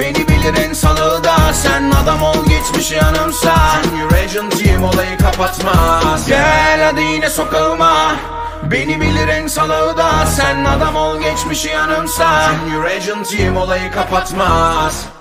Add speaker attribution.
Speaker 1: Beni bilir en salığı da Sen. Adam ol geçmişi yanımsa. Junior Agent'ciyim olayı kapatmaz Gel hadi yine sokağıma. Beni bilir en salağı da Sen. Adam ol geçmişi yanımsa. Junior Agent'ciyim olayı kapatmaz.